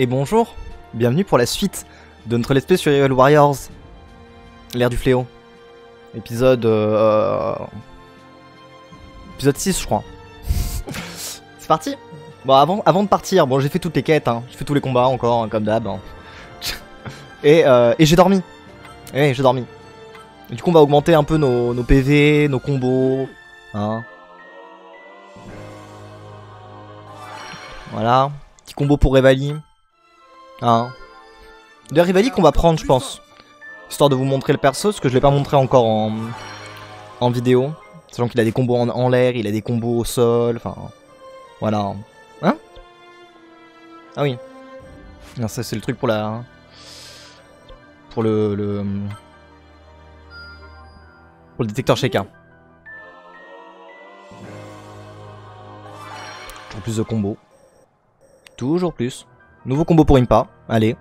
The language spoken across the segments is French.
et bonjour, bienvenue pour la suite de notre let's play sur Evil Warriors, l'ère du fléau. Épisode... Euh... Épisode 6 je crois. C'est parti Bon avant, avant de partir, bon j'ai fait toutes les quêtes, hein. j'ai fait tous les combats encore, hein, comme d'hab. hein. et euh, et j'ai dormi. Et j'ai dormi. Du coup on va augmenter un peu nos, nos PV, nos combos. Hein. Voilà. Petit combo pour Revali. Hein. De Revali qu'on va prendre, je pense. Histoire de vous montrer le perso, parce que je l'ai pas montré encore en, en vidéo. Sachant qu'il a des combos en, en l'air, il a des combos au sol, enfin... Voilà. Hein? Ah oui. Non, ça c'est le truc pour la... Pour le... le... Pour le détecteur Sheka. Toujours plus de combos. Toujours plus. Nouveau combo pour Impa. Allez.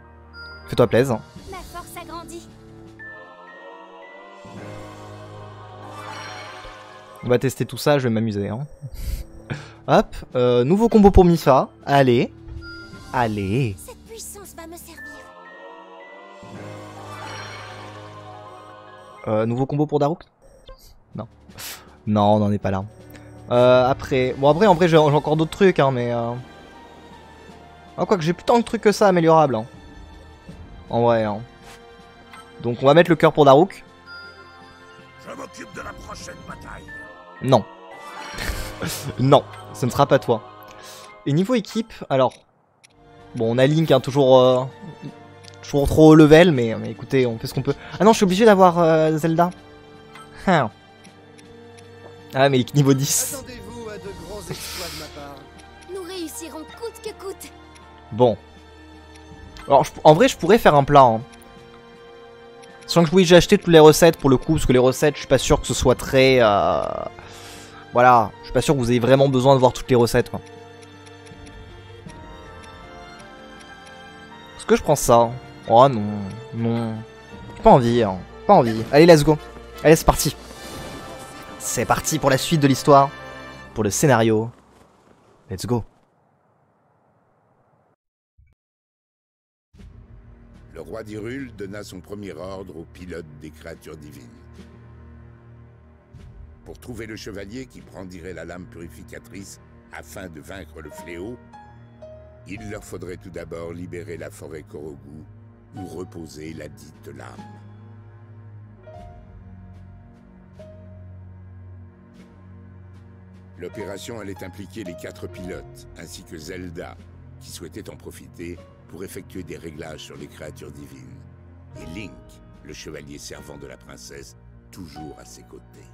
Fais-toi plaisir. Ma force agrandit. On va tester tout ça, je vais m'amuser. Hein. Hop. euh, nouveau combo pour Mifa. Allez. Allez. Cette puissance va me servir. Euh, nouveau combo pour Daruk? Non. Non, on n'en est pas là. Euh, après... Bon après, en vrai, j'ai encore d'autres trucs, hein, mais... Euh... Ah, quoi que j'ai plus tant de trucs que ça améliorables. Hein. En vrai, hein. Donc on va mettre le cœur pour Daruk. Je m'occupe de la prochaine bataille. Non. non, ce ne sera pas toi. Et niveau équipe, alors... Bon, on a Link, hein, toujours... euh, toujours trop haut level, mais, mais écoutez, on fait ce qu'on peut. Ah non, je suis obligé d'avoir euh, Zelda. Hein. Ah, mais niveau 10. Attendez-vous à de grands exploits de ma part. Nous réussirons coûte que coûte. Bon. Alors, en vrai, je pourrais faire un plat. Hein. Sans que oui, j'ai acheté toutes les recettes pour le coup, parce que les recettes, je suis pas sûr que ce soit très... euh, Voilà, je suis pas sûr que vous ayez vraiment besoin de voir toutes les recettes. Quoi. Est-ce que je prends ça Oh non, non. Pas envie, hein. Pas envie. Allez, let's go. Allez, c'est parti. C'est parti pour la suite de l'histoire. Pour le scénario. Let's go. Roi d'Hyrule donna son premier ordre au pilote des créatures divines. Pour trouver le chevalier qui brandirait la lame purificatrice afin de vaincre le fléau, il leur faudrait tout d'abord libérer la forêt Korogu où reposait la dite lame. L'opération allait impliquer les quatre pilotes, ainsi que Zelda, qui souhaitait en profiter pour effectuer des réglages sur les créatures divines. Et Link, le chevalier servant de la princesse, toujours à ses côtés.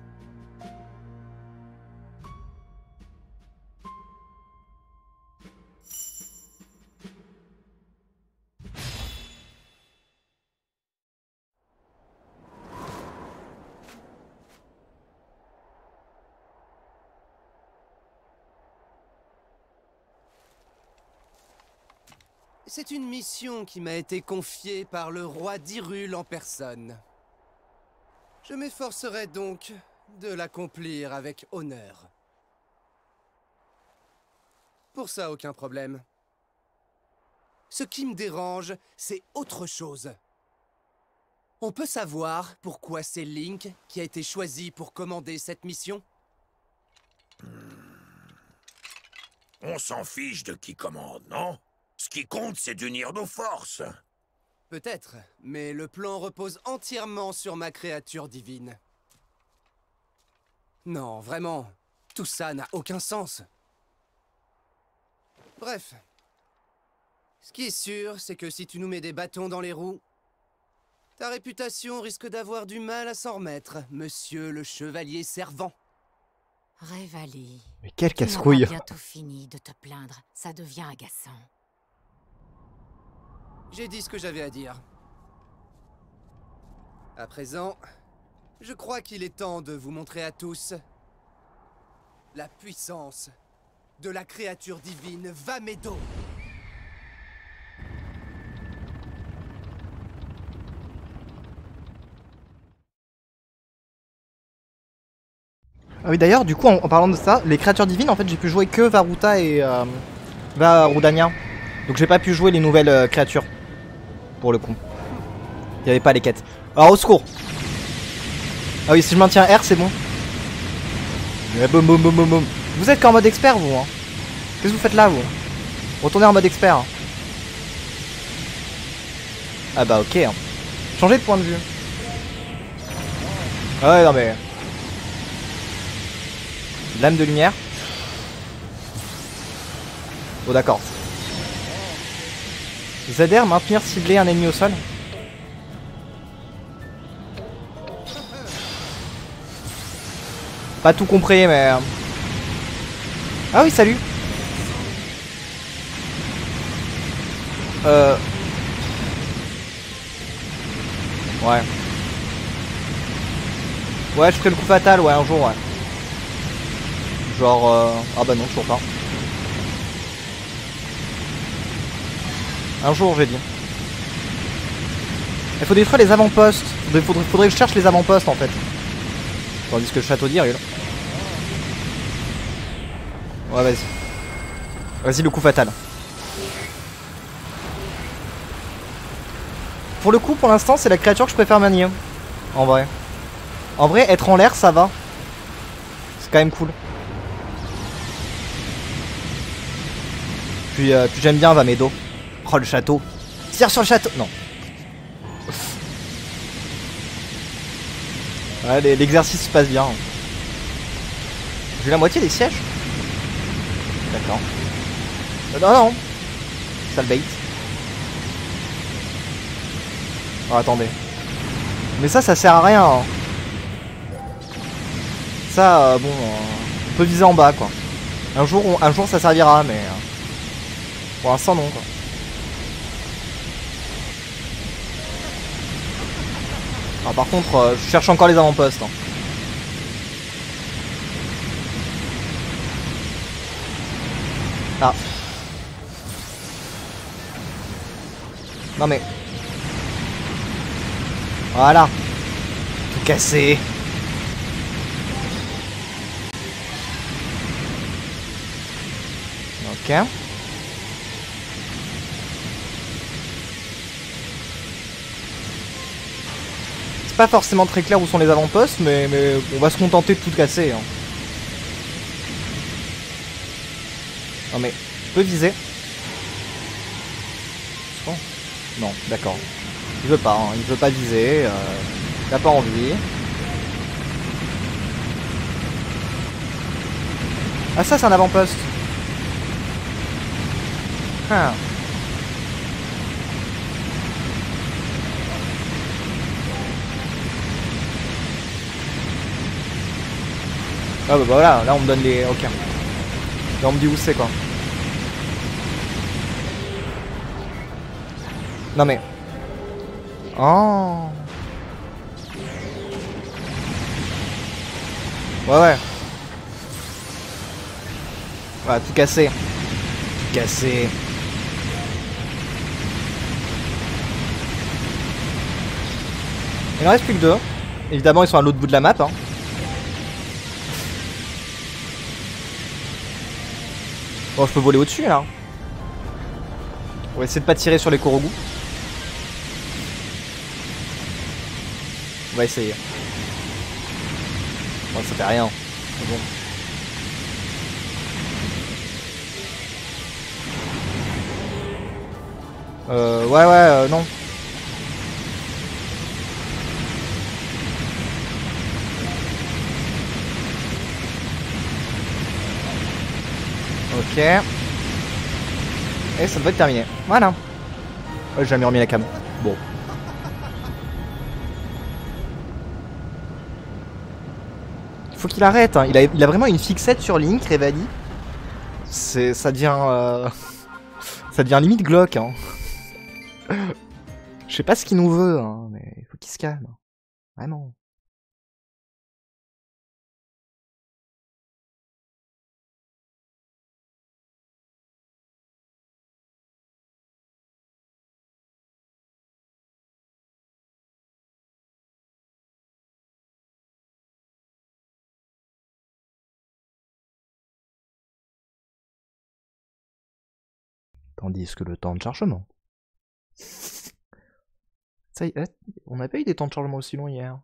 C'est une mission qui m'a été confiée par le roi d'Hyrule en personne. Je m'efforcerai donc de l'accomplir avec honneur. Pour ça, aucun problème. Ce qui me dérange, c'est autre chose. On peut savoir pourquoi c'est Link qui a été choisi pour commander cette mission? On s'en fiche de qui commande, non? Ce qui compte, c'est d'unir nos forces. Peut-être, mais le plan repose entièrement sur ma créature divine. Non, vraiment, tout ça n'a aucun sens. Bref. Ce qui est sûr, c'est que si tu nous mets des bâtons dans les roues, ta réputation risque d'avoir du mal à s'en remettre, monsieur le chevalier servant. Révalie. Mais quel casse-couille. bientôt fini de te plaindre. Ça devient agaçant. J'ai dit ce que j'avais à dire. À présent, je crois qu'il est temps de vous montrer à tous la puissance de la créature divine Vamedo. Ah oui, d'ailleurs, du coup, en, parlant de ça, les créatures divines, en fait, j'ai pu jouer que Varuta et euh, Varudania. Donc j'ai pas pu jouer les nouvelles euh, créatures. Le coup. Il y avait pas les quêtes. Alors au secours Ah oui, si je maintiens R, c'est bon. Ouais, boum, boum, boum, boum. Vous êtes qu'en mode expert, vous, hein Qu'est-ce que vous faites là, vous? Retournez en mode expert. Ah bah ok. hein. Changez de point de vue. Ah ouais, non mais... Lame de lumière. Oh d'accord. ZR, maintenir ciblé un ennemi au sol. Pas tout compris mais... euh. Ah oui, salut Euh... Ouais. Ouais, je ferai le coup fatal, ouais, un jour, ouais. Genre... euh, Ah bah non, toujours pas. Un jour, j'ai dit. Il faut détruire les avant-postes. Il faudrait, faudrait que je cherche les avant-postes, en fait. Tandis que le château d'Irul. Ouais, vas-y. Vas-y, le coup fatal. Pour le coup, pour l'instant, c'est la créature que je préfère manier. En vrai. En vrai, être en l'air, ça va. C'est quand même cool. Puis, euh, puis j'aime bien Vamedo. Le château. Tire sur le château. Non. L'exercice se passe bien. J'ai la moitié des sièges. D'accord. Euh, non, non. Ça le bait. Oh, attendez. Mais ça, ça sert à rien. hein. Ça, euh, bon, euh, on peut viser en bas, quoi. Un jour, on- un jour, ça servira, mais pour l'instant, non, quoi. Ah, par contre, euh, je cherche encore les avant-postes. hein. Ah. Non mais. Voilà. Tout cassé. Ok. Pas forcément très clair où sont les avant-postes, mais, on va se contenter de tout casser. hein. Non mais, je peux viser. Non, d'accord. Il veut pas, hein, il veut pas viser, euh, il pas envie. Ah ça c'est un avant-poste. Ah. Ah bah voilà, là on me donne les... Ok. Là on me dit où c'est quoi. Non mais... Oh Ouais ouais. Ouais, tout cassé. Tout cassé. Il en reste plus que deux. Évidemment, ils sont à l'autre bout de la map. Hein. Bon, je peux voler au-dessus là. On va essayer de pas tirer sur les Korogu. On va essayer. Bon, ça fait rien. Mais bon. Euh, ouais, ouais, euh, non. Et ça devrait être terminé. Voilà. J'ai jamais remis la cam. Bon. Faut qu'il arrête. hein. Il, a, vraiment une fixette sur Link, Revali. C'est, ça devient, euh, ça devient limite glauque. Hein. Je sais pas ce qu'il nous veut, hein, mais il faut qu'il se calme. Vraiment. Tandis que le temps de chargement. Ça y est, on n'a pas eu des temps de chargement aussi longs hier.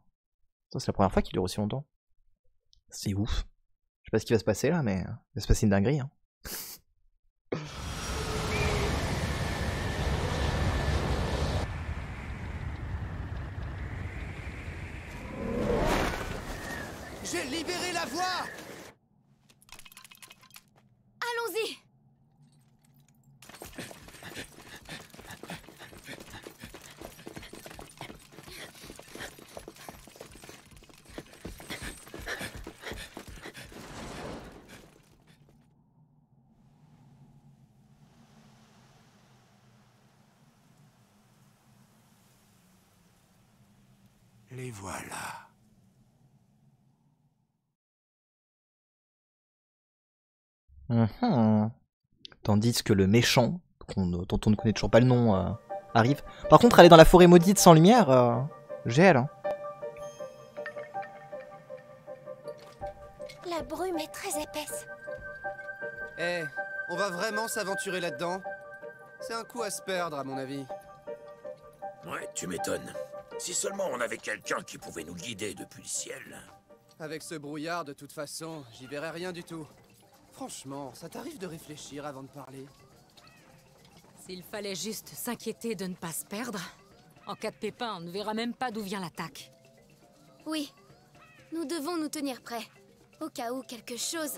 Ça, c'est la première fois qu'il dure aussi longtemps. C'est ouf. Je sais pas ce qui va se passer là, mais il va se passer une dinguerie. Hein. J'ai libéré la voie Allons-y Voilà. Mhm. Tandis que le méchant, dont on ne connaît toujours pas le nom, euh, arrive. Par contre, aller dans la forêt maudite sans lumière, euh, GL. Hein. La brume est très épaisse. Eh, on va vraiment s'aventurer là-dedans? C'est un coup à se perdre, à mon avis. Ouais, tu m'étonnes. Si seulement on avait quelqu'un qui pouvait nous guider depuis le ciel. Avec ce brouillard, de toute façon, j'y verrai rien du tout. Franchement, ça t'arrive de réfléchir avant de parler S'il fallait juste s'inquiéter de ne pas se perdre, en cas de pépin, on ne verra même pas d'où vient l'attaque. Oui. Nous devons nous tenir prêts. Au cas où quelque chose...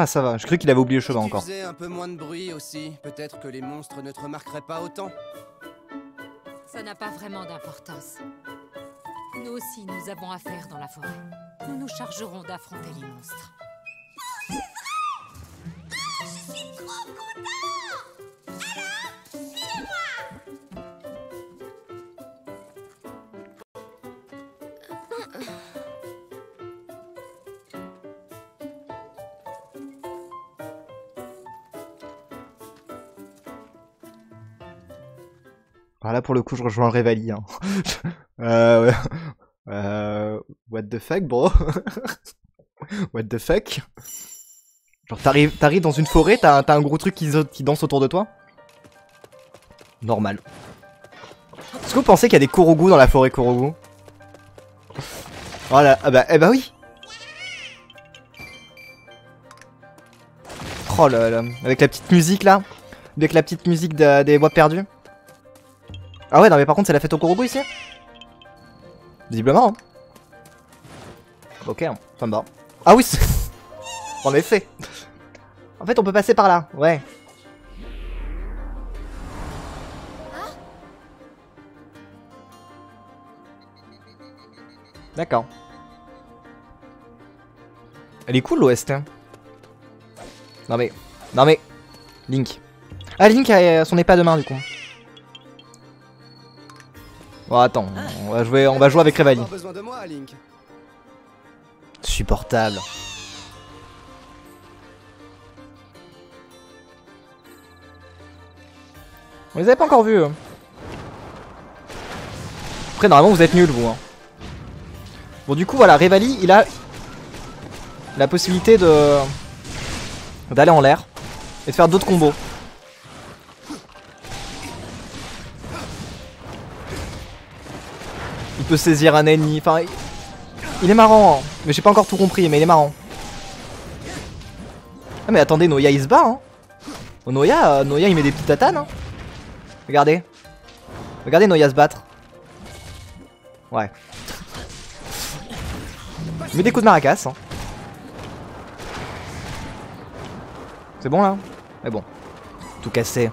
Ah, ça va, je croyais qu'il avait oublié le chemin Si encore. tu faisais un peu moins de bruit aussi, peut-être que les monstres ne te remarqueraient pas autant. Ça n'a pas vraiment d'importance. Nous aussi, nous avons affaire dans la forêt. Nous nous chargerons d'affronter les monstres. Là, pour le coup, je rejoins Revali. Hein. euh, euh, what the fuck, bro? What the fuck? Genre, t'arrives, t'arrives dans une forêt, t'as, un gros truc qui, danse autour de toi? Normal. Est-ce que vous pensez qu'il y a des Korogu dans la forêt Korogu? Oh là, ah bah, eh bah oui! Oh là là, avec la petite musique là. Avec la petite musique de- des bois perdus ah ouais, non mais par contre c'est la fête au Korogu ici Visiblement. hein. Ok, hein, ça me. Ah oui, en effet. En fait on peut passer par là, ouais. D'accord. Elle est cool l'OST. hein. Non mais... Non mais... Link. Ah Link a son épée à deux mains du coup. Bon attends, on va jouer, on va jouer avec Link. Supportable. On les avait pas encore vus. eux. Après normalement vous êtes nuls vous. hein. Bon du coup voilà, Revali il a la possibilité de d'aller en l'air et de faire d'autres combos. Peut saisir un ennemi, enfin il- est marrant, hein. mais j'ai pas encore tout compris, mais il est marrant. Ah mais attendez, Noya il se bat hein Oh, Noya, euh, Noya il met des petites tatanes hein Regardez. Regardez Noya se battre. Ouais. Il met des coups de maracas hein. C'est bon là? Mais bon. Tout cassé.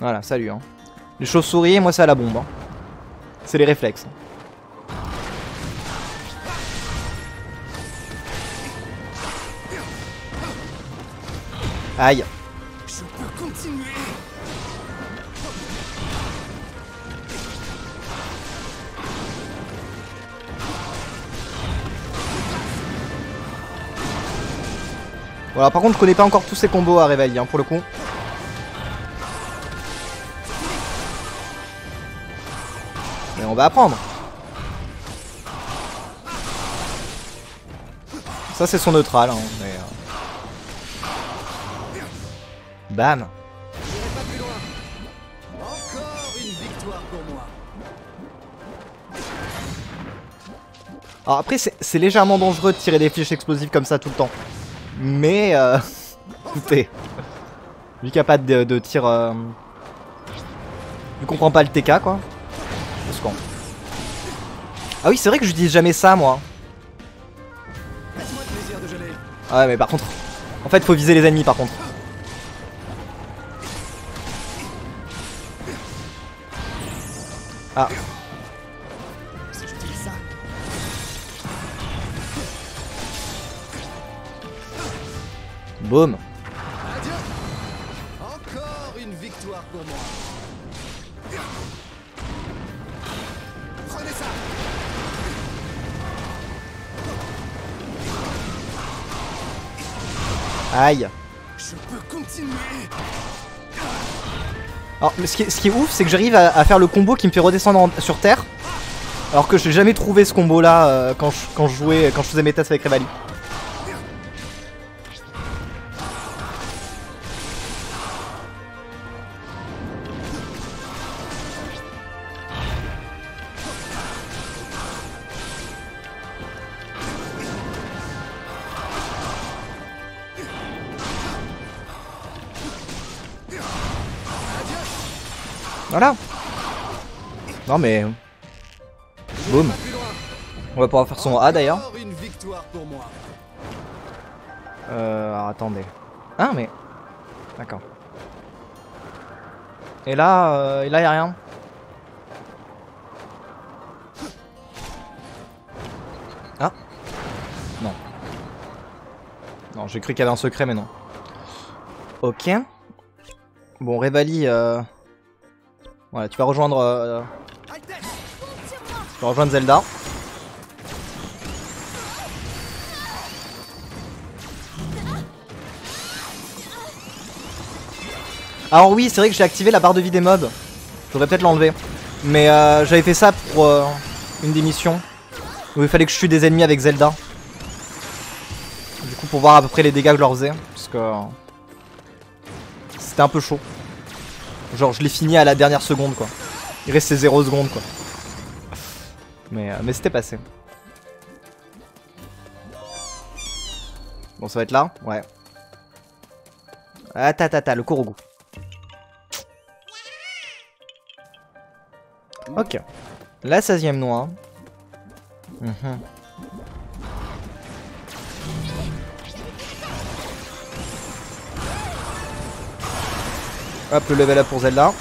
Voilà, salut. Hein. Les chauves-souris, moi c'est à la bombe. hein. C'est les réflexes. Aïe. Voilà, par contre, je connais pas encore tous ces combos à réveiller, hein, pour le coup. Va apprendre. Ça, c'est son neutral, hein, mais... euh. Bam. Alors après, c'est légèrement dangereux de tirer des flèches explosives comme ça tout le temps. Mais, euh... écoutez, vu qu'il a pas de, de tir... Euh... Pas le TK, quoi. Ah oui, c'est vrai que je dis jamais ça, moi. Ah ouais, mais par contre... En fait, faut viser les ennemis, par contre. Ah, boum. Aïe. Je peux continuer. Alors, mais ce qui est, ce qui est ouf, c'est que j'arrive à, à faire le combo qui me fait redescendre en- sur terre. Alors que je n'ai jamais trouvé ce combo là quand, je, quand je jouais, quand je faisais mes tests avec Revali. Voilà. Non mais... Boum. On va pouvoir faire son A d'ailleurs. Euh, alors, attendez. Ah, mais. D'accord. Et là, euh, et là, y a rien. Ah. Non. Non, j'ai cru qu'il y avait un secret, mais non. Ok. Bon, Revali, euh... Tu vas rejoindre... euh. Tu vas rejoindre Zelda. Alors oui, c'est vrai que j'ai activé la barre de vie des mobs. J'aurais peut-être l'enlever. Mais euh, j'avais fait ça pour euh, une des missions. Où il fallait que je tue des ennemis avec Zelda. Du coup, pour voir à peu près les dégâts que je leur faisais. Parce que... euh, C'était un peu chaud. Genre, je l'ai fini à la dernière seconde, quoi. Il restait 0 secondes, quoi. Mais, euh, mais c'était passé. Bon, ça va être là Ouais. Ah, ta, ta, ta, le Korogu. Ok. La 16ème noix. Mhm. Le level up pour Zelda.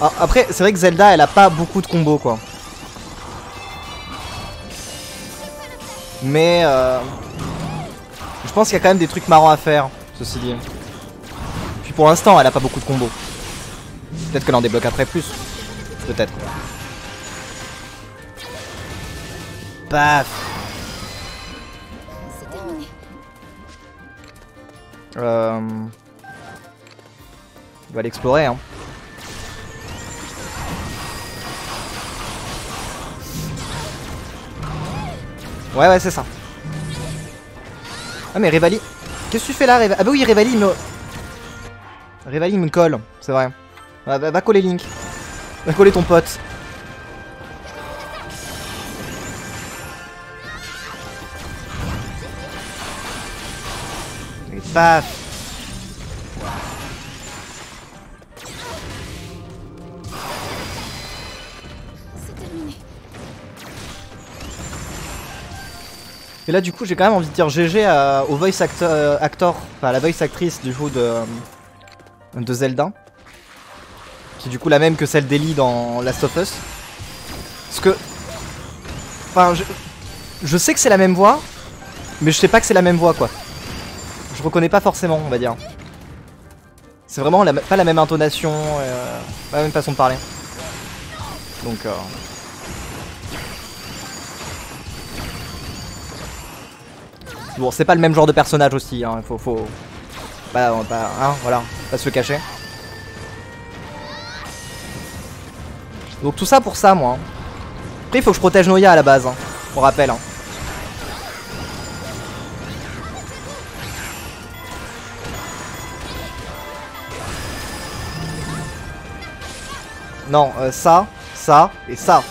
Ah, après, c'est vrai que Zelda, elle a pas beaucoup de combos, quoi. Mais, euh, je pense qu'il y a quand même des trucs marrants à faire, ceci dit. Puis pour l'instant, elle a pas beaucoup de combos. Peut-être qu'elle en débloque après plus. Peut-être. Paf C'est terminé. Euh... On va l'explorer, hein. Ouais, ouais, c'est ça. Ah, mais Revali. Qu'est-ce que tu fais là, Ah, bah oui, Revali, il me. Revali, il me colle, c'est vrai. Va, va- va coller Link. Va coller ton pote. Paf. Et là du coup j'ai quand même envie de dire GG au voice euh, actor, enfin à la voice actrice du coup de, euh, Zelda. Qui est du coup la même que celle d'Ellie dans Last of Us. Parce que... Enfin je, je sais que c'est la même voix, mais je sais pas que c'est la même voix quoi. Je reconnais pas forcément, on va dire. C'est vraiment pas la même intonation, euh, pas la même façon de parler. Donc. Euh... Bon, c'est pas le même genre de personnage aussi, hein. Faut. Bah, pas, hein, voilà, pas se cacher. Donc tout ça pour ça, moi. Après, il faut que je protège Noya à la base, hein, on rappelle. hein. Non, euh, ça, ça et ça.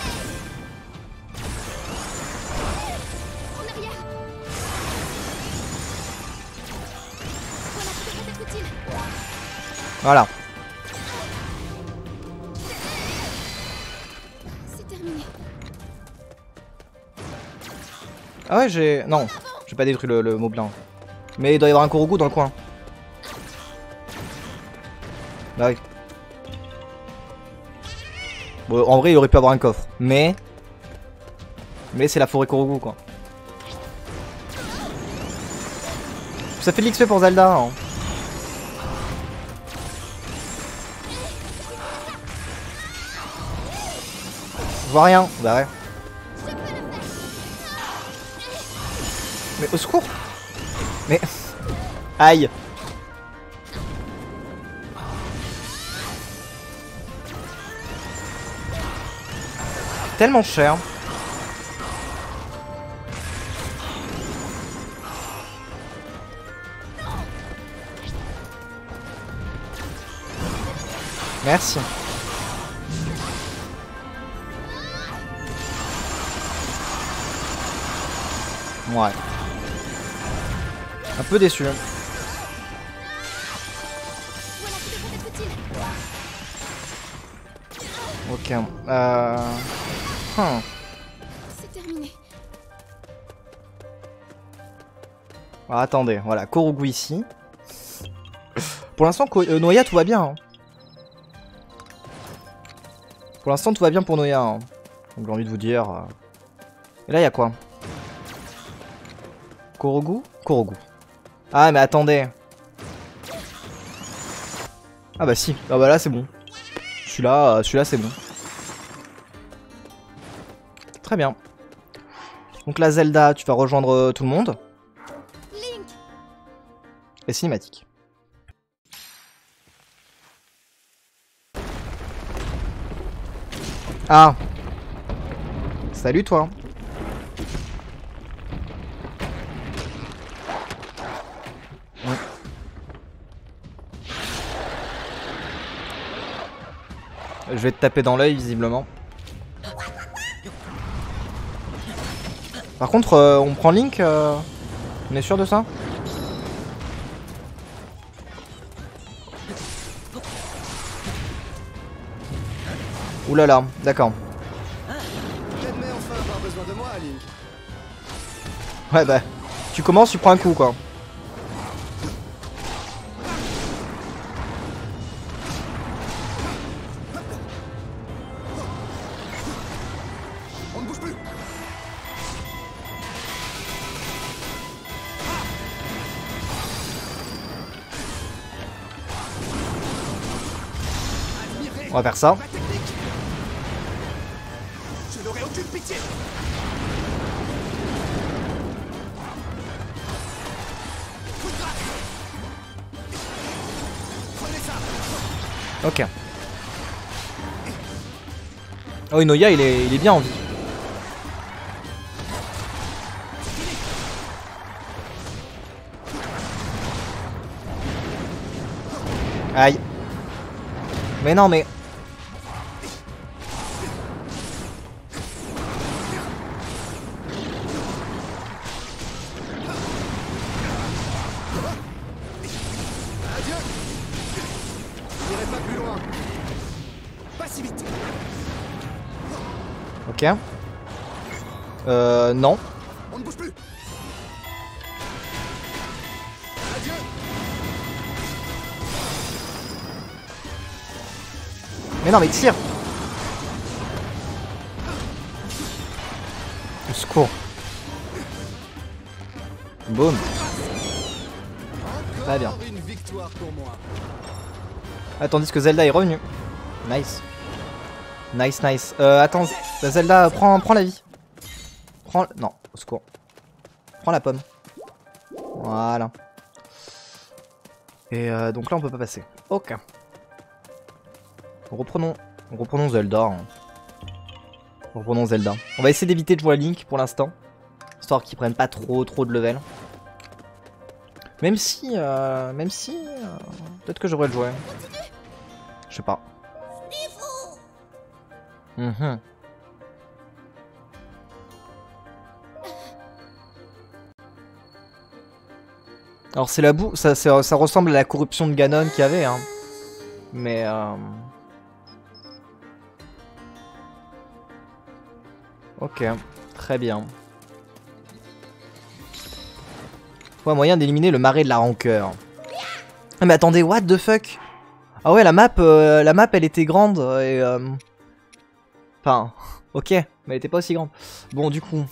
Voilà. Ah ouais, j'ai... Non, j'ai pas détruit le, le moblin. Mais il doit y avoir un Korogu dans le coin. Bah oui. En vrai, il aurait pu avoir un coffre. Mais... Mais c'est la forêt Korogu, quoi. Ça fait de l'XP pour Zelda, hein. Je vois rien. Bah ouais. Mais au secours Mais... Aïe Tellement cher. Merci. Ouais. Un peu déçu. Utile. Ok. Euh... C'est terminé. Alors, attendez, voilà, Korogu ici. Pour l'instant, euh, Noya, tout va bien. hein. Pour l'instant, tout va bien pour Noya. hein. Donc, j'ai envie de vous dire. euh. Et là, il y a quoi? Korogu? Korogu. Ah, mais attendez. Ah, bah si. Ah, bah là, c'est bon. Celui-là, euh, celui-là, c'est bon. Très bien. Donc, la Zelda, tu vas rejoindre euh, tout le monde. Link Et cinématique. Ah Salut toi Ouais. Je vais te taper dans l'œil visiblement. Par contre, euh, on prend Link euh, On est sûr de ça Ouh là là, d'accord. Ouais bah, tu commences, tu prends un coup quoi. Va ça. Ok. Oh il est, il est bien en vie. Aïe. Mais non mais... Euh, non. On ne bouge plus. Mais non, mais tire Au secours. Boum. Très bien. Attendez, ah, que Zelda est revenu. Nice. Nice, nice. Euh, attends. Zelda, prends, prends la vie. Prends... Non, au secours. Prends la pomme. Voilà. Et euh, donc là, on peut pas passer. Ok. Reprenons, reprenons Zelda. hein. Reprenons Zelda. On va essayer d'éviter de jouer à Link pour l'instant. Histoire qu'ils prennent pas trop trop de level. Même si... euh, même si... euh, Peut-être que je devrais le jouer. Je sais pas. Alors c'est la boue, ça, ressemble à la corruption de Ganon qu'il y avait, hein. Mais euh... Ok, très bien. Ouais, moyen d'éliminer le marais de la rancœur. Ah, mais attendez, what the fuck? Ah ouais, la map, euh, la map, elle était grande et... euh, Enfin, ok, mais elle était pas aussi grande. Bon, du coup...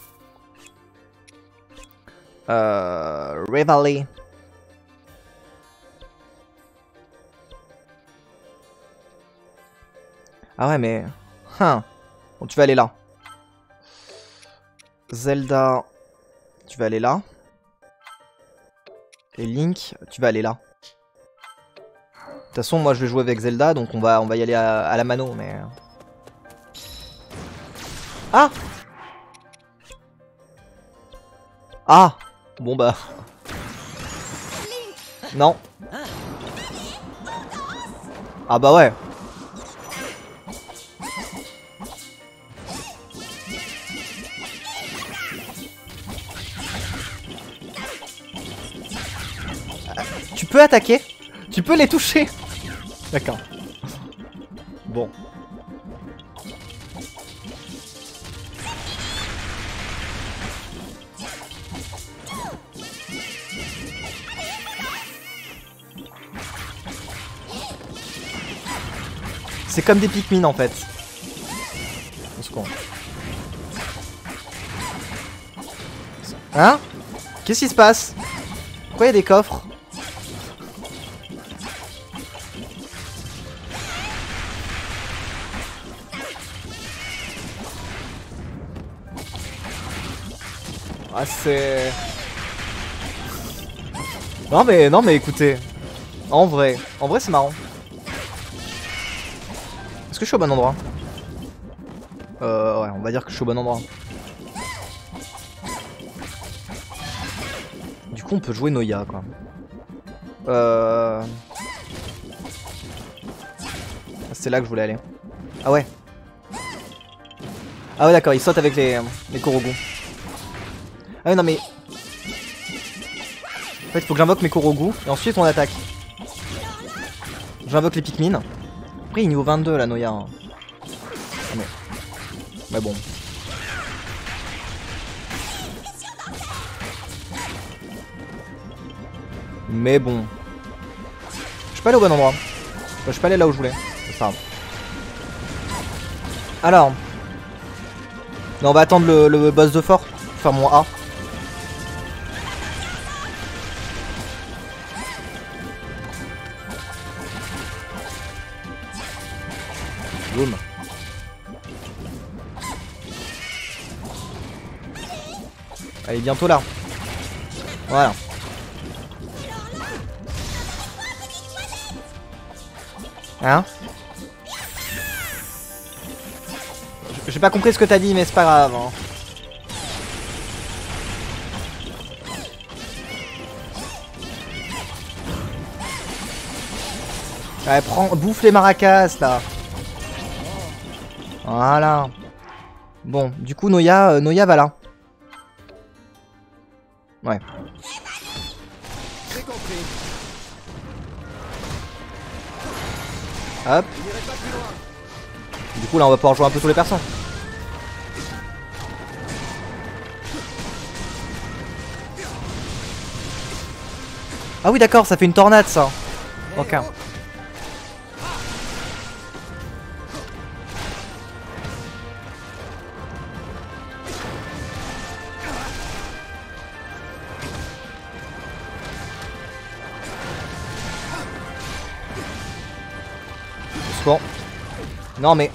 Euh... Rivali. Ah ouais, mais... Hein. Bon, tu vas aller là. Zelda... Tu vas aller là. Et Link, tu vas aller là. De toute façon, moi je vais jouer avec Zelda, donc on va, on va y aller à, à la mano, mais... Ah Ah Bon bah... Non. Ah bah ouais. Peux attaquer Tu peux les toucher D'accord. Bon. C'est comme des Pikmin en fait. Au secours. Hein? Qu'est-ce qui se passe? Pourquoi il y a des coffres? C'est... Non mais non mais écoutez, en vrai, en vrai c'est marrant. Est-ce que je suis au bon endroit? Euh ouais, on va dire que je suis au bon endroit. Du coup on peut jouer Noya quoi. Euh... C'est là que je voulais aller. Ah ouais. Ah ouais d'accord, il saute avec les, les Korogu. Ah non mais... En fait, faut que j'invoque mes Korogu et ensuite on attaque. J'invoque les Pikmin. Après, il est niveau 22 la Noya. hein. Ah, mais... mais bon. Mais bon. Je suis pas allé au bon endroit. Enfin, je suis pas allé là où je voulais. C'est. Alors. Non, on va attendre le, boss de fort. Faire mon A. Bientôt là. Voilà. Hein J'ai pas compris ce que t'as dit, mais c'est pas grave. hein. Prends, bouffe les maracas là. Voilà. Bon, du coup, Noya, euh, Noya va là. Ouais. Hop. Du coup, là, on va pouvoir jouer un peu tous les persos. Ah oui, d'accord, ça fait une tornade, ça. Ok. Secours. Non mais...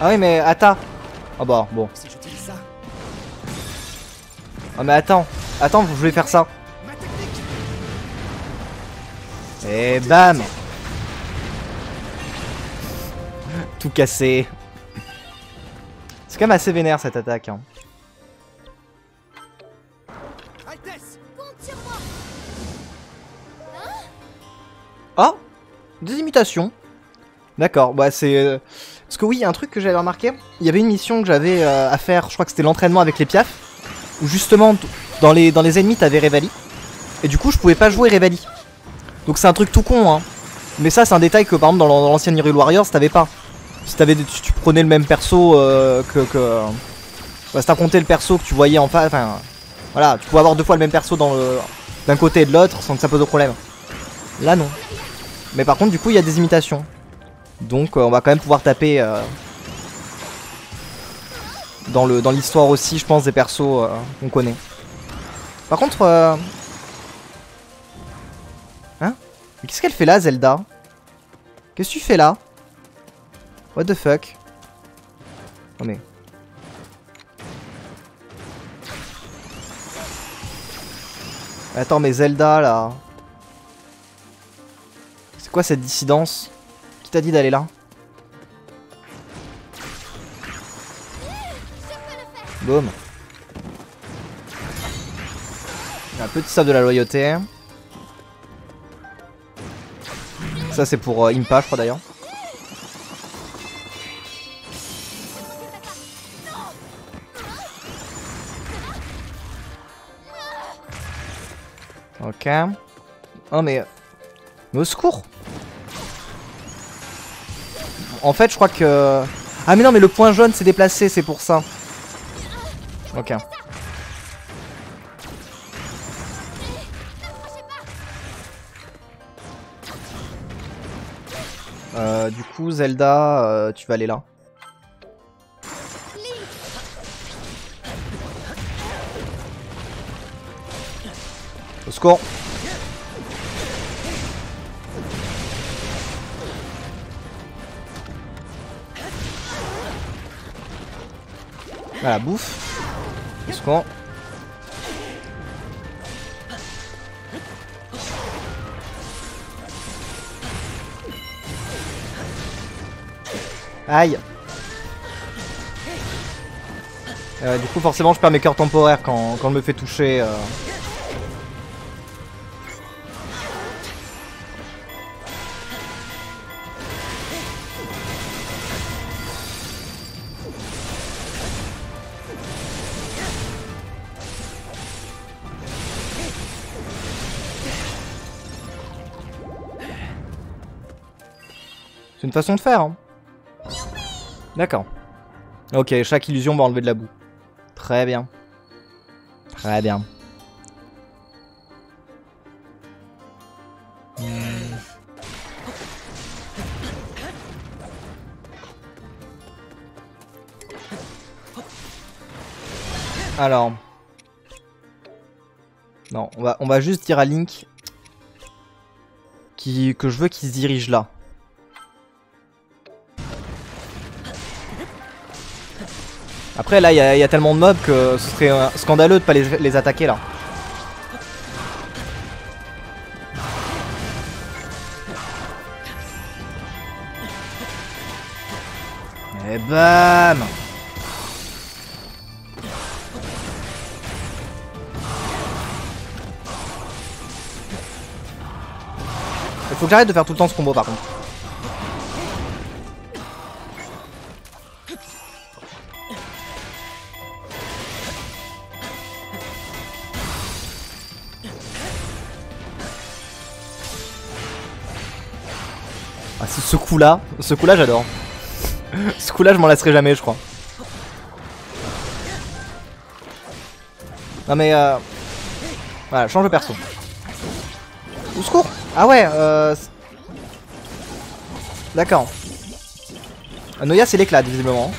Ah oui mais attends. Ah bah bon. Ah mais attends. Attends, je voulais faire ça. Et bam Tout cassé. C'est quand même assez vénère cette attaque. Hein. Moi Ah Des imitations. D'accord, bah c'est... euh, Parce que oui, il y a un truc que j'avais remarqué. Il y avait une mission que j'avais euh, à faire, je crois que c'était l'entraînement avec les piafs. Où justement, dans les, dans les ennemis, t'avais Revali. Et du coup, je pouvais pas jouer Revali. Donc c'est un truc tout con, hein. Mais ça, c'est un détail que par exemple dans l'ancienne Hyrule Warriors, t'avais pas. Si t'avais tu, tu prenais le même perso euh, que... Bah, si t'as compté le perso que tu voyais en face, enfin... Voilà, tu pouvais avoir deux fois le même perso dans d'un côté et de l'autre sans que ça pose de problème. Là, non. Mais par contre, du coup, il y a des imitations. Donc, euh, on va quand même pouvoir taper euh, dans le dans l'histoire aussi, je pense, des persos qu'on connaît. Par contre, hein? Mais qu'est-ce qu'elle fait là, Zelda? Qu'est-ce que tu fais là? What the fuck? Oh mais. Attends, mais Zelda là. C'est quoi cette dissidence? Qui t'a dit d'aller là? Boum. Un petit sable de la loyauté. Ça c'est pour euh, Impa je crois d'ailleurs. Ok. Oh mais... Mais au secours En fait je crois que... Ah mais non mais le point jaune s'est déplacé c'est pour ça. Ok. Euh, du coup Zelda, euh, tu vas aller là. Secours Voilà, bouffe. Au. Aïe Euh, Du coup forcément je perds mes cœurs temporaires quand, quand je me fais toucher. euh. Une façon de faire. Hein. D'accord. Ok, chaque illusion va enlever de la boue. Très bien. Très bien. Alors. Non, on va, on va juste dire à Link qui, que je veux qu'il se dirige là. Après là il y, a- tellement de mobs que ce serait euh, scandaleux de pas les, les attaquer là. Et bam Il faut que j'arrête de faire tout le temps ce combo par contre. Ce coup-là, j'adore. ce coup-là, je m'en lasserai jamais, je crois. Non mais... Euh... Voilà, change de perso. Au secours Ah ouais, euh... D'accord. Noya, c'est l'éclat, visiblement.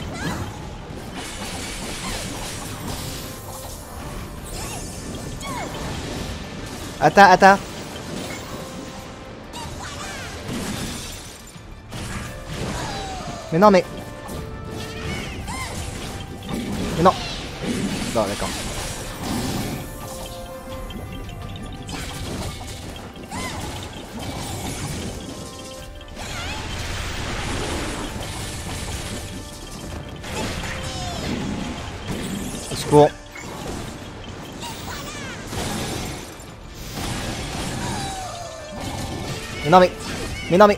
Attends, attends. Mais non, mais... Mais non. D'accord. Mais non mais... Mais non mais...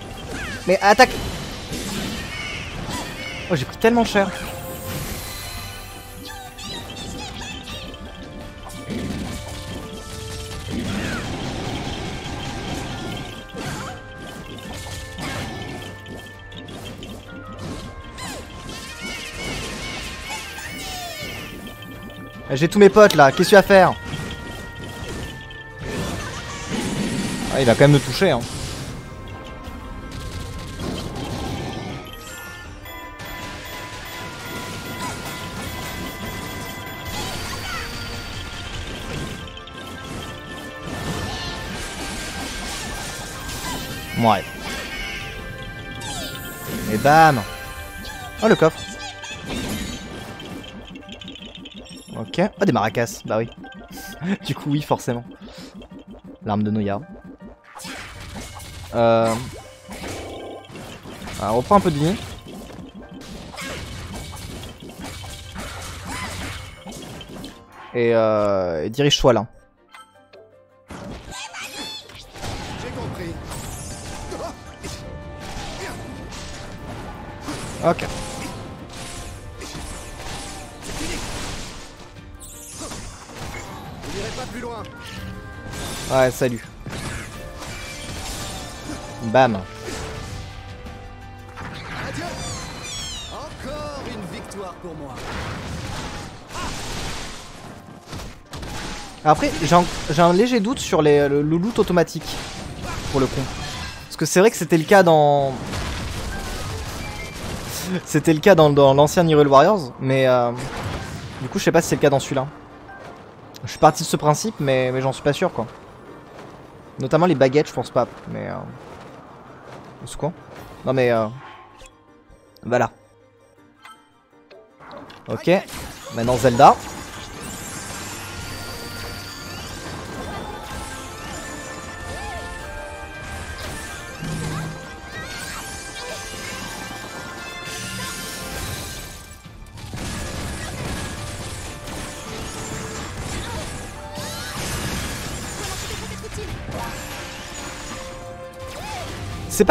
Mais attaque Oh j'ai pris tellement cher. Eh, J'ai tous mes potes là, qu'est-ce que tu vas faire? Ah il va quand même me toucher hein. Et bam Oh le coffre Ok. Ah des maracas, bah oui. du coup oui forcément. L'arme de Noya. Euh... Alors, reprend un peu de vie. Et, euh, et dirige-toi là. Ok. Pas plus loin. Ouais, salut. Bam. Adieu. Encore une victoire pour moi. Après, j'ai un, léger doute sur les, le, le loot automatique. Pour le coup. Parce que c'est vrai que c'était le cas dans... C'était le cas dans, l'ancien Hyrule Warriors, mais... euh, du coup, je sais pas si c'est le cas dans celui-là. Je suis parti de ce principe, mais, mais j'en suis pas sûr, quoi. Notamment les baguettes, je pense pas, mais... Euh... au secours. Non, mais... Euh... Voilà. Ok. Maintenant Zelda.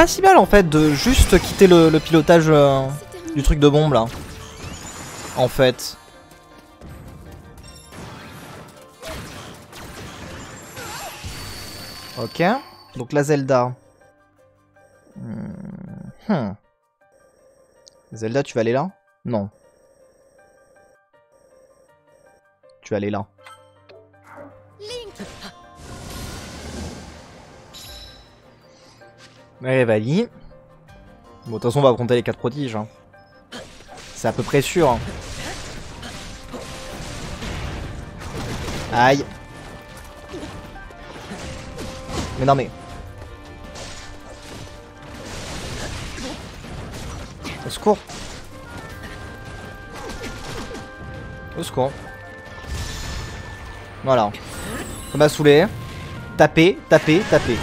Pas si mal en fait de juste quitter le, pilotage euh, du truc de bombe là. En fait. Ok. Donc la Zelda. Hmm. Hmm. Zelda, tu vas aller là? Non. Tu vas aller là. Link Allez, vas-y. Bon, de toute façon, on va compter les 4 prodiges. hein. C'est à peu près sûr. hein. Aïe. Mais non, mais... Au secours. Au secours. Voilà. Ça m'a saoulé. Taper, taper, taper.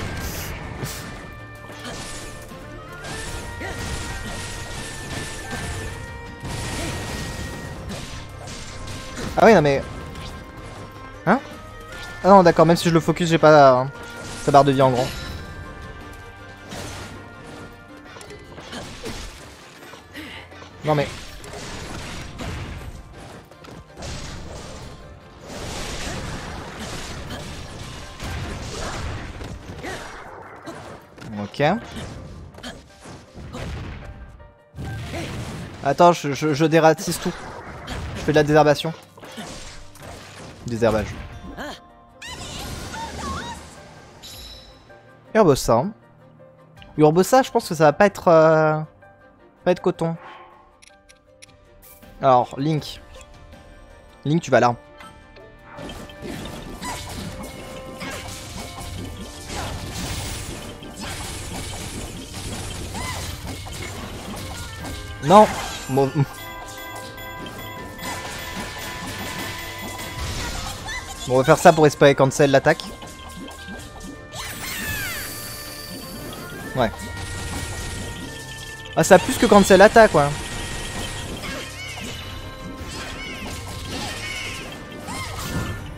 Ah oui, non mais... Hein Ah non, d'accord, même si je le focus, j'ai pas euh, sa barre de vie en grand. Non mais... Ok. Attends, je, je, je dératisse tout. Je fais de la désherbation des herbages. Urbosa. Urbosa, je pense que ça va pas être... Euh, pas être coton. Alors, Link. Link, tu vas là. Non Mau on va faire ça pour espérer cancel l'attaque. Ouais. Ah, ça a plus que cancel l'attaque, ouais.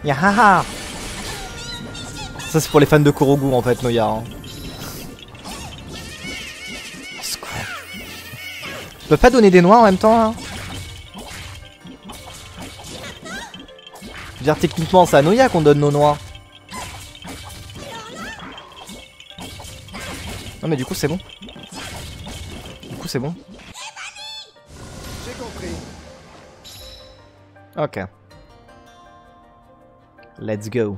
Yahaha Ça, c'est pour les fans de Korogu, en fait, Noya. Hein. Quoi Je peux pas donner des noix en même temps, hein Je veux dire, techniquement, c'est à Noya qu'on donne nos noix. Non, mais du coup, c'est bon. Du coup, c'est bon. Ok. Let's go.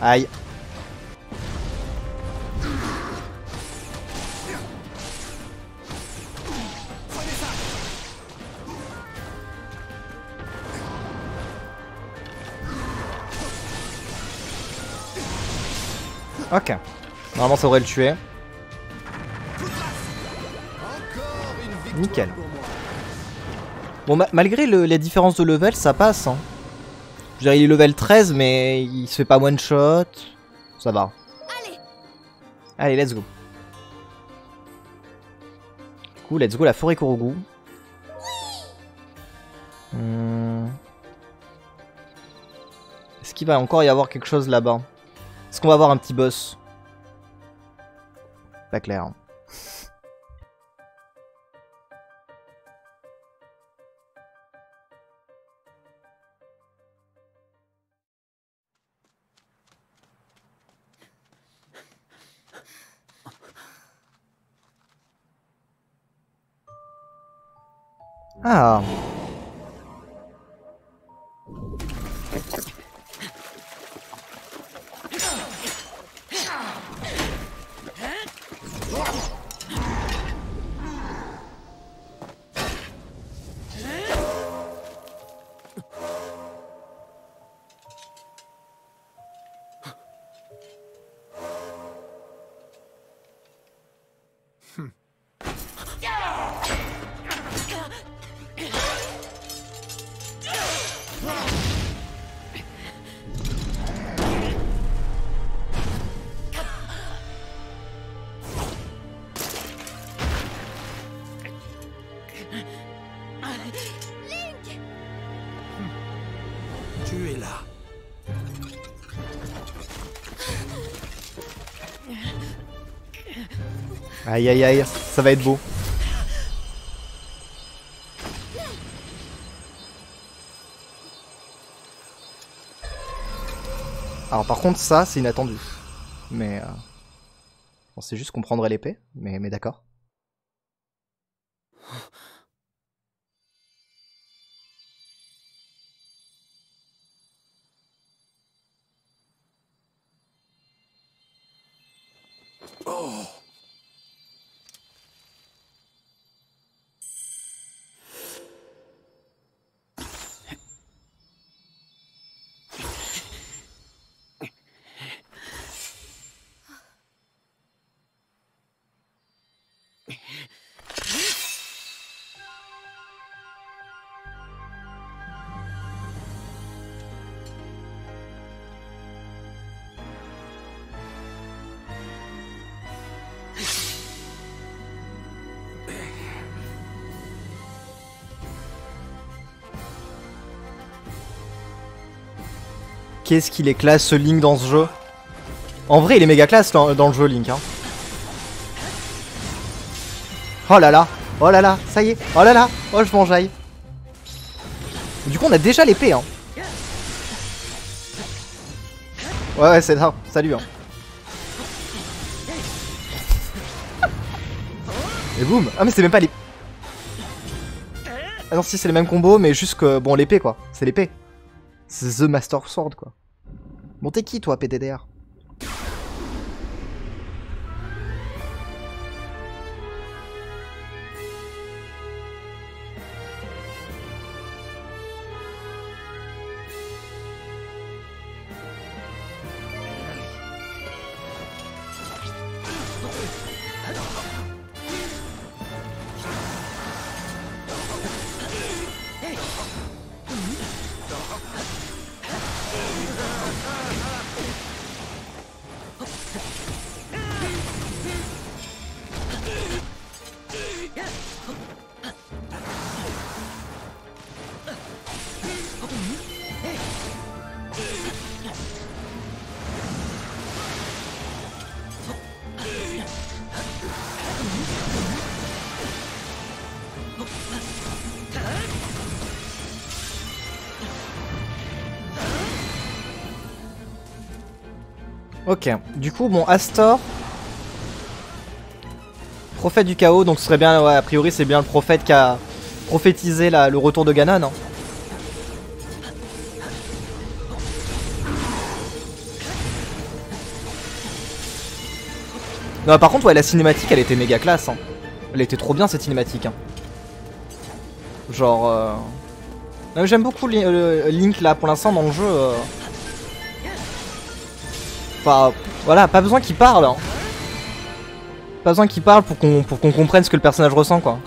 Aïe. Ok. Normalement, ça devrait le tuer. Nickel. Bon, ma- malgré le- les différences de level, ça passe. Hein. Je veux il est level 13, mais il se fait pas one shot. Ça va. Allez, let's go. Coup, let's go la forêt Korogu. Hmm. Est-ce qu'il va encore y avoir quelque chose là-bas? Est-ce qu'on va avoir un petit boss? Pas clair. Ah Aïe aïe aïe, ça va être beau. Alors par contre ça c'est inattendu. Mais... Euh... Je pensais juste qu'on prendrait l'épée, mais, mais d'accord. Qu'est-ce qu'il est classe ce Link dans ce jeu En vrai il est méga classe dans, le jeu Link hein. Oh là là Oh là là Ça y est Oh là là Oh je m'enjaille. Du coup on a déjà l'épée hein. Ouais ouais c'est ça Salut hein. Et boum Ah mais c'est même pas les... Ah non si c'est les mêmes combos mais juste que... Bon l'épée quoi. C'est l'épée. C'est The Master Sword quoi Bon t'es qui toi PTDR du coup, bon, Astor. Prophète du chaos, donc ce serait bien, a priori, c'est bien le prophète qui a prophétisé le retour de Ganon. hein. Non, par contre, ouais, la cinématique, elle était méga classe. hein. Elle était trop bien cette cinématique. hein. Genre. euh, J'aime beaucoup euh, Link là pour l'instant dans le jeu. euh. Enfin, voilà, pas besoin qu'il parle. hein. Pas besoin qu'il parle pour qu'on pour qu'on comprenne ce que le personnage ressent quoi.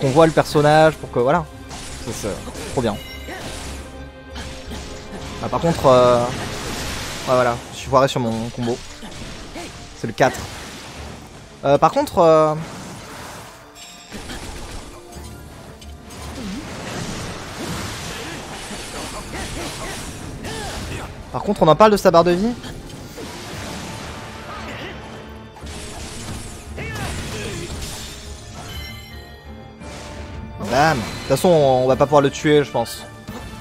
Qu'on voit le personnage pour que voilà. C'est trop bien. Ah, par contre, euh... ouais, voilà, je suis foiré sur mon combo. C'est le 4. Euh, par contre, euh... Par contre, on en parle de sa barre de vie? Bam De toute façon, on va pas pouvoir le tuer, je pense.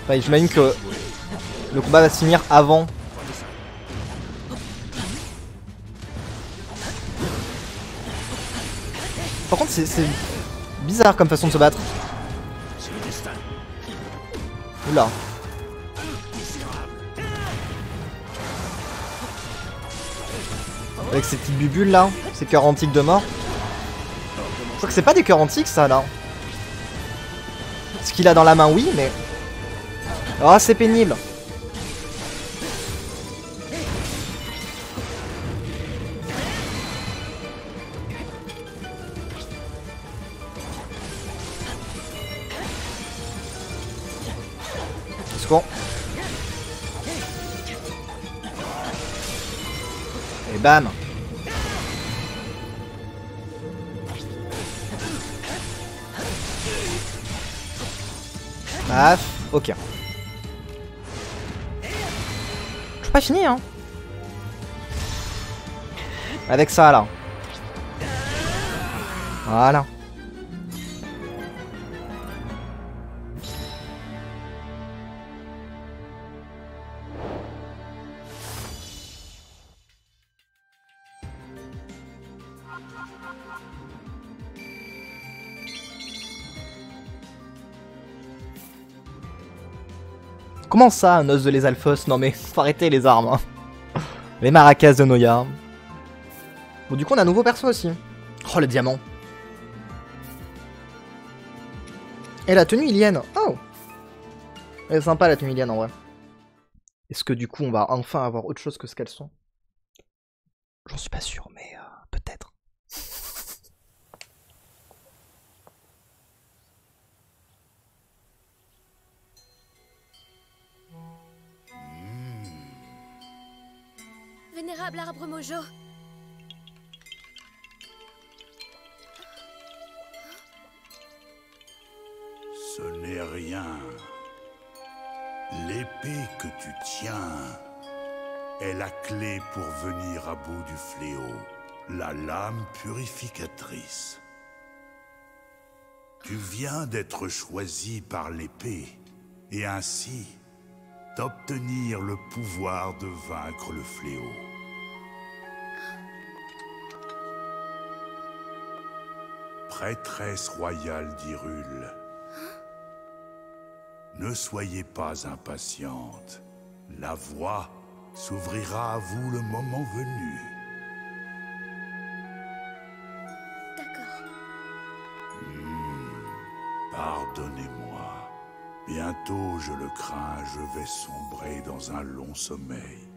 Enfin, j'imagine que le combat va se finir avant. Par contre, c'est c'est bizarre comme façon de se battre. Oula. Avec ces petites bubules là, ces cœurs antiques de mort. Je crois que c'est pas des cœurs antiques ça là. Qu'il a dans la main, oui, mais. Oh, c'est pénible. Et bam. Paf, ok. Je suis pas fini, hein. Avec ça, là. Voilà. Comment ça, un de les Alphos Non mais, faut arrêter les armes. hein. Les maracas de Noya. Bon, du coup, on a un nouveau perso aussi. Oh, le diamant. Et la tenue ilienne. Oh Elle est sympa la tenue ilienne en vrai. Est-ce que du coup, on va enfin avoir autre chose que ce qu'elles sont? J'en suis pas sûr, mais euh, peut-être. Ce n'est rien. L'épée que tu tiens est la clé pour venir à bout du fléau, la lame purificatrice. Tu viens d'être choisi par l'épée et ainsi d'obtenir le pouvoir de vaincre le fléau. Prêtresse royale d'Hyrule, ne soyez pas impatiente. La voie s'ouvrira à vous le moment venu. d'accord. Pardonnez-moi. Bientôt, je le crains, je vais sombrer dans un long sommeil.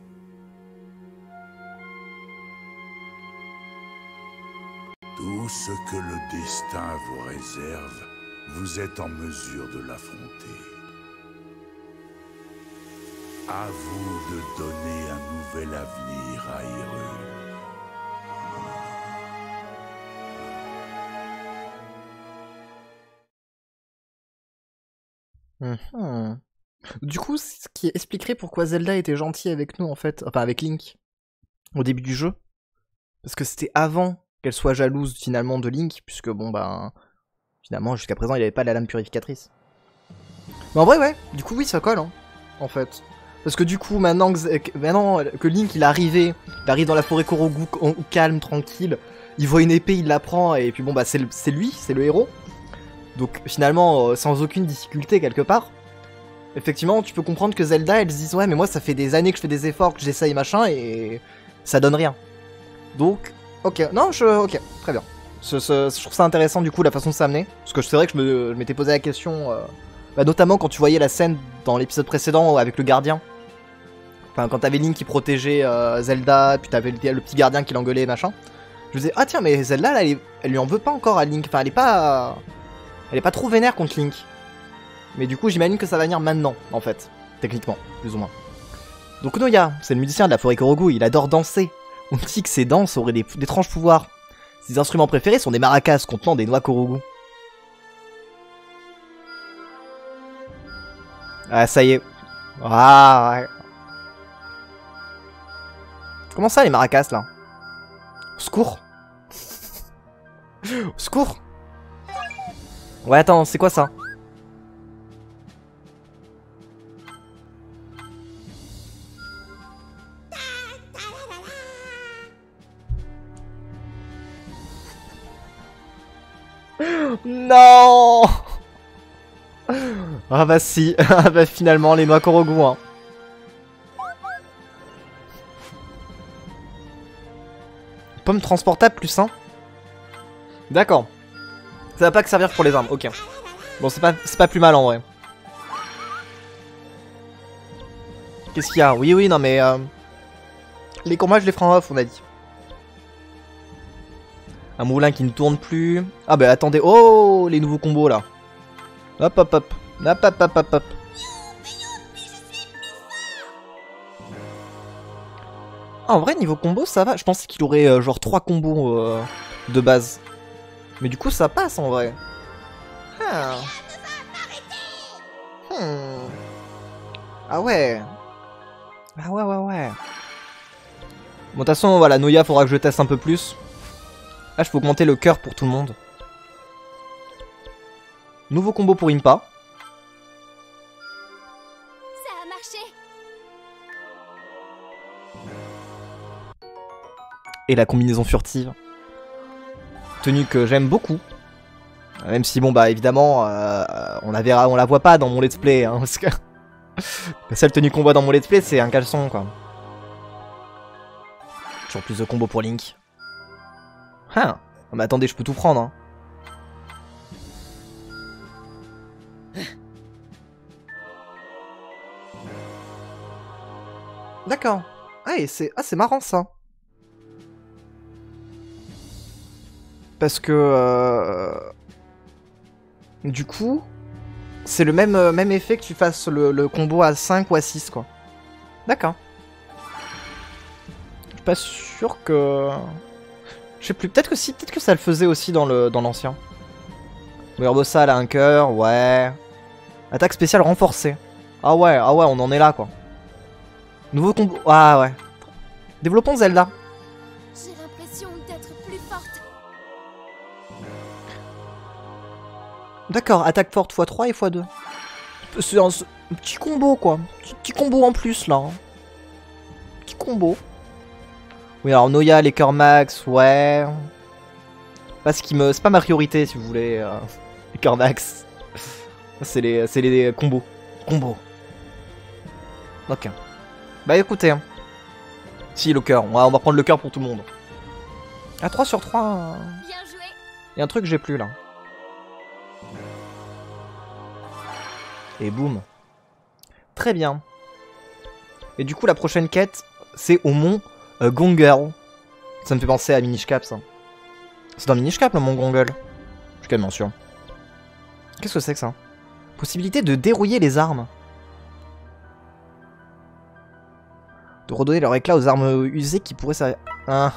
Ce que le destin vous réserve, vous êtes en mesure de l'affronter. À vous de donner un nouvel avenir à Hyrule. Mhm. Du coup, ce qui expliquerait pourquoi Zelda était gentille avec nous en fait, enfin avec Link, au début du jeu. Parce que c'était avant qu'elle soit jalouse finalement de Link, puisque bon bah finalement jusqu'à présent il avait pas la lame purificatrice. Mais en vrai ouais, du coup oui ça colle hein, en fait. Parce que du coup, maintenant que, Link il est arrivé, il arrive dans la forêt Korogu calme, tranquille, il voit une épée, il la prend, et puis bon bah c'est lui, c'est le héros. Donc finalement, euh, sans aucune difficulté quelque part. Effectivement, tu peux comprendre que Zelda, elle se dise ouais mais moi ça fait des années que je fais des efforts, que j'essaye machin, et ça donne rien. Donc, ok, non, je, ok, très bien. Je trouve ça intéressant du coup la façon de s'amener, parce que c'est vrai que je m'étais posé la question, euh, bah, notamment quand tu voyais la scène dans l'épisode précédent avec le gardien. Enfin, quand t'avais Link qui protégeait euh, Zelda, puis t'avais le, petit gardien qui l'engueulait, machin. Je me disais, ah tiens, mais Zelda, là, elle, elle lui en veut pas encore à Link. Enfin, elle est pas. Elle est pas trop vénère contre Link. Mais du coup, j'imagine que ça va venir maintenant, en fait. Techniquement, plus ou moins. Donc, Noya, c'est le musicien de la forêt Korogu, il adore danser. On dit que ses danses auraient d'étranges pouvoirs. Ses instruments préférés sont des maracas contenant des noix Korogu. Ah, ça y est. Ah, ouais. Comment ça, les maracas, là? Au secours Au secours Ouais, attends, c'est quoi ça? Ah bah si, ah bah finalement les noix Korogu hein. Pomme transportable plus 1 D'accord. Ça va pas que servir pour les armes, ok. Bon c'est pas, pas plus mal en vrai. Qu'est-ce qu'il y a? Oui oui non mais... euh, Les combats je les ferai en off on a dit. Un moulin qui ne tourne plus. Ah bah attendez, oh les nouveaux combos là. Hop hop hop. Hop hop hop hop hop. Ah, en vrai niveau combo ça va. Je pensais qu'il aurait euh, genre 3 combos euh, de base. Mais du coup ça passe en vrai. Ah. Hmm. Ah ouais. Ah ouais ouais ouais. Bon de toute façon voilà, Noya faudra que je teste un peu plus. Là, je peux augmenter le cœur pour tout le monde. Nouveau combo pour Impa. Ça a marché Et la combinaison furtive. Tenue que j'aime beaucoup. Même si, bon, bah, évidemment, euh, on, la verra, on la voit pas dans mon let's play. Hein, parce que la seule tenue qu'on voit dans mon let's play, c'est un caleçon, quoi. Toujours plus de combos pour Link. Ah, mais attendez, je peux tout prendre. Hein. D'accord. Ah, c'est ah, marrant ça. Parce que euh, du coup, c'est le même euh, même effet que tu fasses le, le combo à 5 ou à 6 quoi. D'accord. Je suis pas sûr que je sais plus, peut-être que si, peut-être que ça le faisait aussi dans le dans l'ancien. Bossa elle a un cœur, ouais. Attaque spéciale renforcée. Ah ouais, ah ouais, on en est là quoi. Nouveau combo. Ah ouais. Développons Zelda. J'ai l'impression d'être plus forte. D'accord, attaque forte x3 et x2. C'est un, un petit combo quoi. Petit, petit combo en plus là. hein. Petit combo. Oui, alors Noya, les cœurs max, ouais. Pas ce qui me. C'est pas ma priorité si vous voulez. euh, les cœurs max. C'est les, c'est les combos. Combos. Ok. Bah écoutez. hein. Si, le cœur. On va, on va prendre le cœur pour tout le monde. Ah, 3 sur 3. Bien joué Il y a un truc que j'ai plus là. Et boum. Très bien. Et du coup, la prochaine quête, c'est au mont euh. Ça me fait penser à Minish Cap, ça. C'est dans Minish Cap, le mont Gongel. Je suis quasiment sûr. Qu'est-ce que c'est que ça? Possibilité de dérouiller les armes. De redonner leur éclat aux armes usées qui pourraient servir. Oh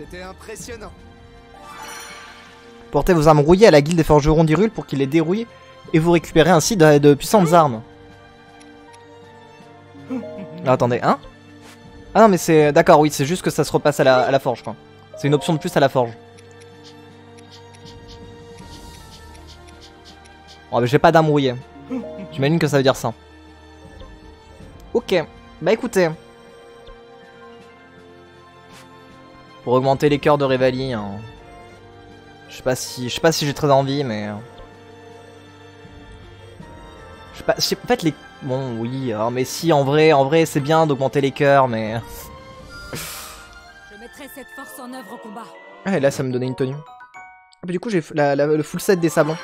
C'était impressionnant. Portez vos armes rouillées à la guilde des forgerons d'Hyrule pour qu'ils les dérouillent et vous récupérez ainsi de, puissantes armes. Ah, attendez, hein? Ah non, mais c'est... D'accord, oui, c'est juste que ça se repasse à la, à la forge, quoi. C'est une option de plus à la forge. Oh, mais j'ai pas d'arme rouillée. J'imagine que ça veut dire ça. Ok, bah écoutez. Pour augmenter les cœurs de Revali, hein. je sais pas si, je sais pas si j'ai très envie, mais euh. je sais pas, en fait les, bon oui, mais si en vrai, en vrai c'est bien d'augmenter les cœurs, mais Je mettrai cette force en œuvre au combat. ah, et là ça me donnait une tenue. Ah, mais du coup j'ai le full set des sablons,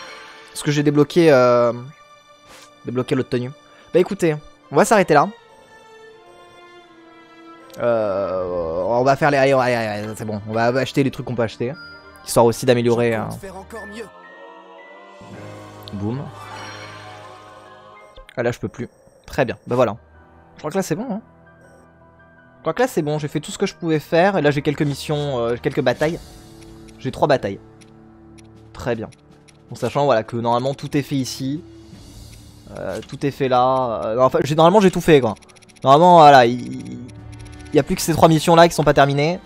parce que j'ai débloqué, euh, débloqué l'autre tenue. Bah écoutez, on va s'arrêter là. Euh, on va faire les. Allez, allez, allez, c'est bon. On va acheter les trucs qu'on peut acheter. Histoire aussi d'améliorer. Hein. Boum. Ah là, je peux plus. Très bien. Bah voilà. Je crois que là, c'est bon. Hein. Je crois que là, c'est bon. J'ai fait tout ce que je pouvais faire. Et là, j'ai quelques missions, euh, quelques batailles. J'ai trois batailles. Très bien. En sachant voilà, que normalement, tout est fait ici. Euh, tout est fait là. Euh, enfin, normalement, j'ai tout fait, quoi. Normalement, voilà. Il il y a plus que ces trois missions là qui sont pas terminées.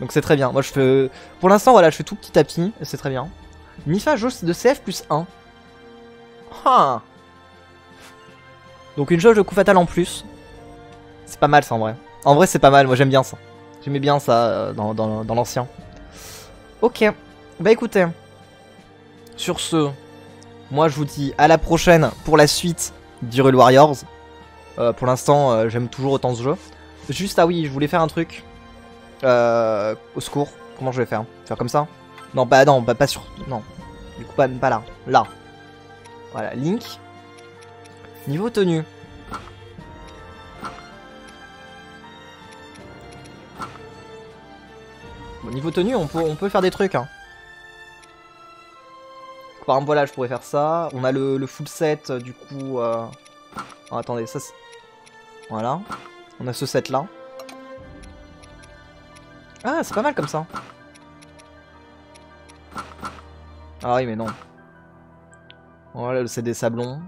Donc c'est très bien. Moi je fais. Pour l'instant voilà, je fais tout petit à c'est très bien. Mifa jauge de CF plus 1. Ah. Donc une jauge de coup fatal en plus. C'est pas mal ça en vrai. En vrai c'est pas mal, moi j'aime bien ça. J'aimais bien ça euh, dans, dans- l'ancien. Ok. Bah écoutez. Sur ce, moi je vous dis à la prochaine pour la suite d'Hyrule Warriors. Euh, pour l'instant euh, j'aime toujours autant ce jeu. Juste, ah oui, je voulais faire un truc. Euh, au secours. Comment je vais faire Faire comme ça Non, bah non, bah pas sur... Non. Du coup, pas, là. Là. Voilà, Link. Niveau tenue. Bon, niveau tenue, on peut, on peut faire des trucs. Hein. Par exemple, voilà, je pourrais faire ça. On a le, le full set, euh, du coup... euh, oh, attendez, ça c'est... Voilà. On a ce set là. Ah, c'est pas mal comme ça. Ah oui, mais non. Voilà le set des sablons.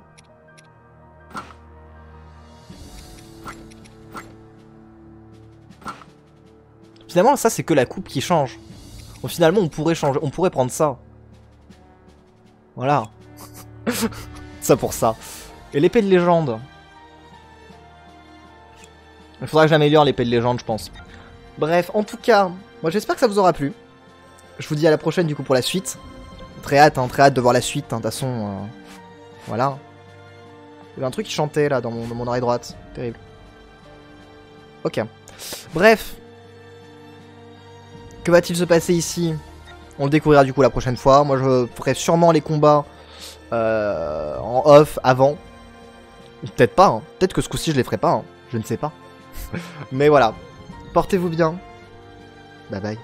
Finalement, ça c'est que la coupe qui change. Finalement, on pourrait changer, on pourrait prendre ça. Voilà. ça pour ça. Et l'épée de légende. Il faudra que j'améliore l'épée de légende, je pense. Bref, en tout cas, moi j'espère que ça vous aura plu. Je vous dis à la prochaine du coup pour la suite. Très hâte, hein, très hâte de voir la suite. hein, De toute façon, euh, voilà. Il y avait un truc qui chantait là dans mon, oreille droite. Terrible. Ok. Bref. Que va-t-il se passer ici? On le découvrira du coup la prochaine fois. Moi je ferai sûrement les combats euh, en off avant. Peut-être pas. hein. Peut-être que ce coup-ci je les ferai pas. hein. Je ne sais pas. Mais voilà. Portez-vous bien. Bye bye.